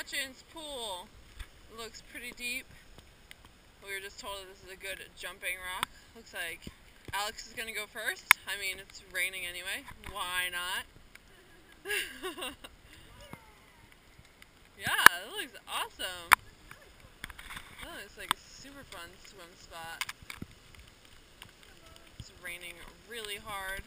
Hutchins pool. Looks pretty deep. We were just told that this is a good jumping rock. Looks like Alex is gonna go first. I mean, it's raining anyway. Why not? yeah, it looks awesome. That looks like a super fun swim spot. It's raining really hard.